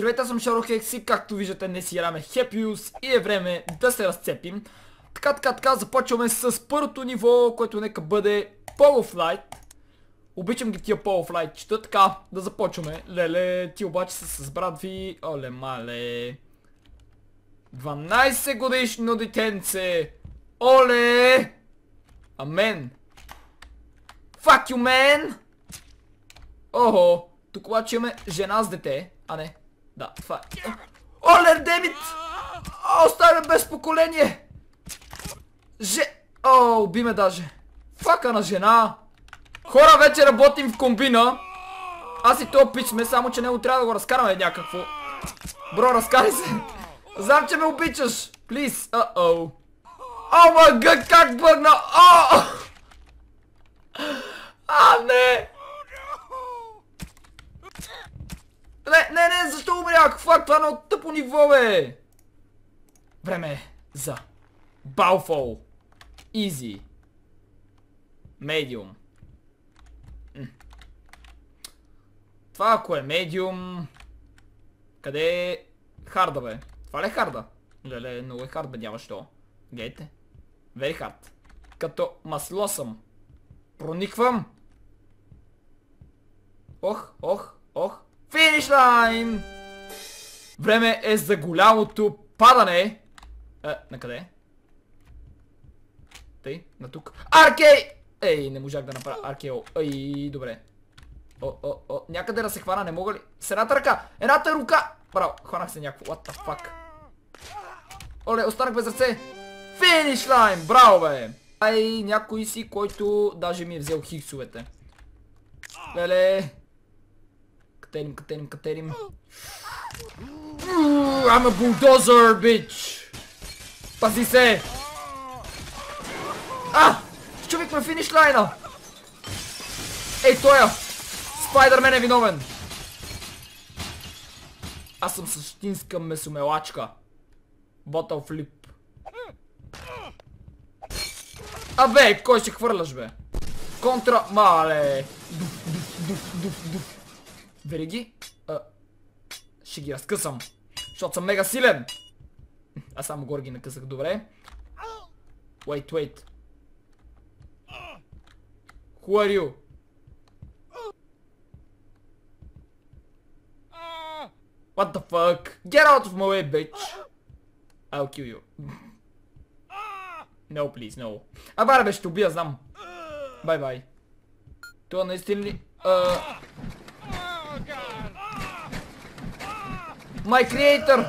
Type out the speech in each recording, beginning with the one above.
Здравейте, аз съм Шаро Хекси, както виждате днес играме Happy и е време да се разцепим. Така, така, така, започваме с първото ниво, което нека бъде Pole of Light. Обичам ги тия Pole of Light, чета така, да започваме. Леле, ти обаче са с брат ви, оле мале. 12 годишно детенце. Оле! Амен. Fuck you, man! Охо, тук обаче имаме жена с дете, а не. Да, това е. Олер Демит! Оставя без поколение! Же... О, уби ме даже. Фака на жена. Хора, вече работим в комбина. Аз и то пич сме, само че него трябва да го разкараме някакво. Бро, разкарай се. Знам, че ме обичаш. Плиз. Uh-oh. О, май гъд, как бъгна. О! А, не! Защо умрях? Фак, това е едно тъпо ниво, бе! Време е за Балфол. Easy. Medium. Това ако е медиум... Къде е харда, бе? Това ли е харда? Леле, много е хард, бе, няма що. Гледайте. Very hard. Като масло съм. Прониквам. Ох, ох, ох. Финиш лайн! Време е за голямото падане. Е, на къде? Тъй, на тук. Аркей! Ей, не можах да направя аркео. Ей, добре. О, о, о, някъде да се хвана, не мога ли? С едната ръка! Едната рука! Браво, хванах се някакво. What the fuck? Оле, останах без ръце. Финиш лайн! Браво, бе! Ай, някой си, който даже ми е взел хиксовете. Леле! Катерим, катерим, катерим. I'm a bulldozer, bitch! Пази се! А! Чувихме финиш лайна! Ей, тоя! Спайдърмен е виновен! Аз съм същинска месомелачка. Ботъл флип. Абе, кой ще хвърляш, бе? Контра... Мале! Дуф, дуф, дуф, дуф, дуф. Вериги? А, ще ги разкъсам. Защото съм мега силен. Аз само горе ги накъсах. Добре. Wait, wait. Who are you? What the fuck? Get out of my way, bitch! I'll kill you. No, please, no. А, бара бе, ще убия, знам. Бай, бай. Това наистина ли... My creator!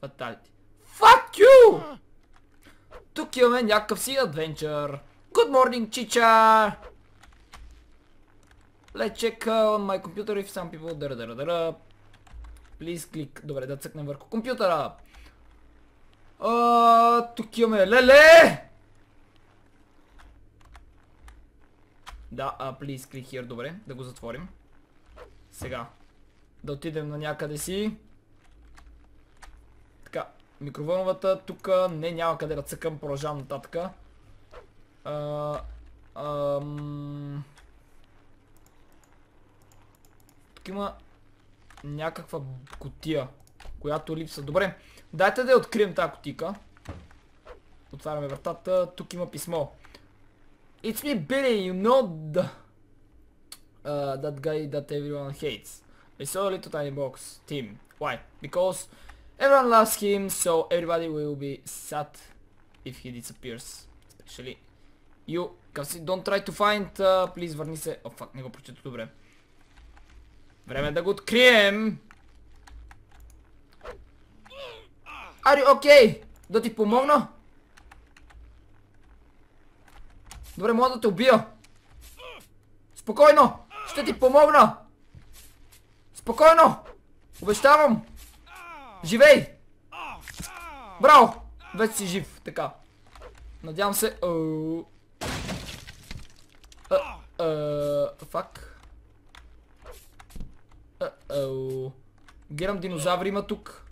Fatality. Fuck you! Тук имаме някакъв си адвенчър. Good morning, чича! Let's check on my computer if some people... Дара, дара, дара. Please click. Добре, да цъкнем върху компютъра. А, тук имаме... Леле! Да, а, please click here. Добре, да го затворим. Сега. Да отидем на някъде си. Така, микровълновата тук не няма къде да цъкам, продължавам нататък. А, ам... Тук има някаква котия, която липса. Добре, дайте да я открием тази котика. Отваряме вратата. Тук има писмо. It's me, Billy, you know the... Uh, that guy that everyone hates. I saw a little tiny box. Tim. Why? Because everyone loves him, so everybody will be sad if he disappears. Especially you. Don't try to find... Uh, please, върни се. О, oh, фак, не го прочета добре. Време да го открием! Ари, окей! Да ти помогна? Добре, мога да те убия. Спокойно! Ще ти помогна! Спокойно! Обещавам! Живей! Браво! Вече си жив, така. Надявам се... Фак. Герам динозаври има тук.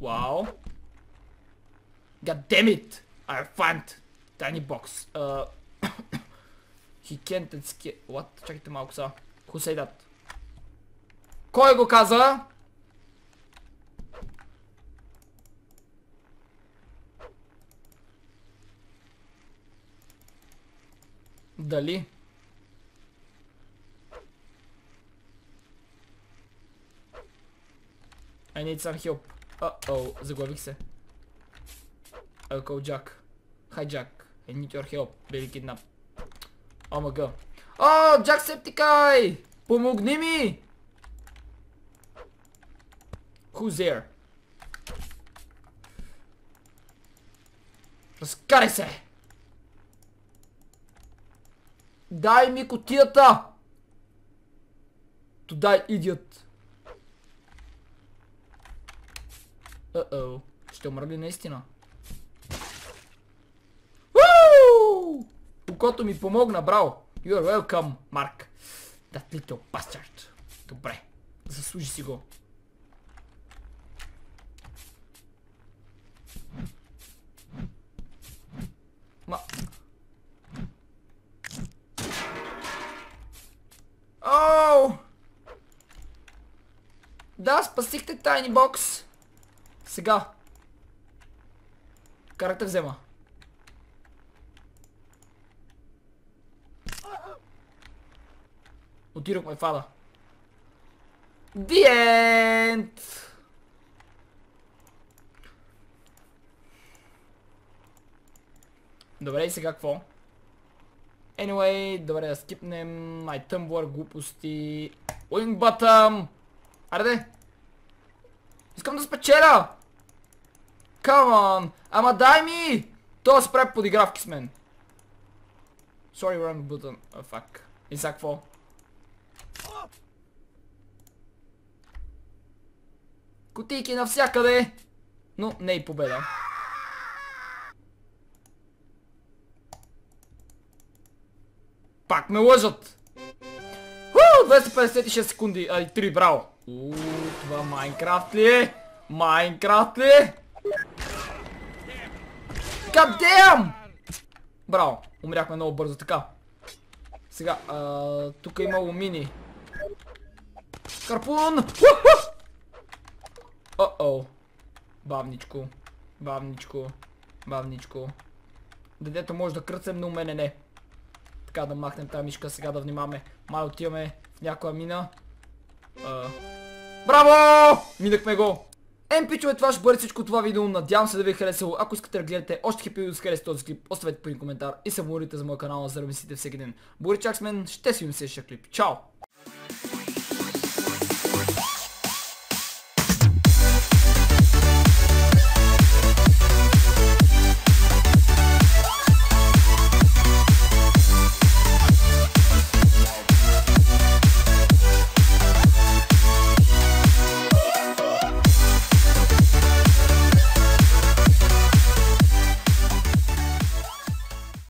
Вау. God damn it! I found tiny box. Uh, He can't. What? Чакайте малко сега. Who say that? Кой го каза? Дали? I need some help. Uh-oh, заглавих се. Hi Jack, I need your help. Били киднап. О, god. О, Джак Септикай! Помогни ми! Who's there? Разкарай се! Дай ми котията! Die, idiot! Uh-oh. Ще умра ли наистина? Окото ми помогна, браво! You are welcome, Марк. That little bastard. Добре. Заслужи си го. Ма... Оу! Да, спасихте тайни бокс. Сега. Карак те взема. Отидохме фада. The end! Добре, и сега какво? Anyway, добре да скипнем My Tumblr глупости. Wing bottom! Ареде! Искам да спечеля! Come on! Ама дай ми! То се прави подигравки с мен. Sorry, wrong button. Oh, fuck. И сега какво? Кутийки навсякъде! Но не и победа. Пак ме лъжат! Уу, 256 секунди. Ай, 3, браво. Уу, това Майнкрафт ли е? Майнкрафт ли е? God damn! Браво, умряхме много бързо, така. Сега, а, тук има алумини. Карпун! О-о. Бавничко. Бавничко. Бавничко. Дедето може да кръцем, но мене не. Така да махнем тази мишка, сега да внимаваме. Май отиваме в някоя мина. Браво! Минахме го! Ем, пичове, това ще бъде всичко това видео. Надявам се да ви е харесало. Ако искате да гледате още хипи видео с харесате този клип, оставете по един коментар и се абонирайте за моя канал, за да мислите всеки ден. Бори Чаксмен, ще си видим следващия клип. Чао!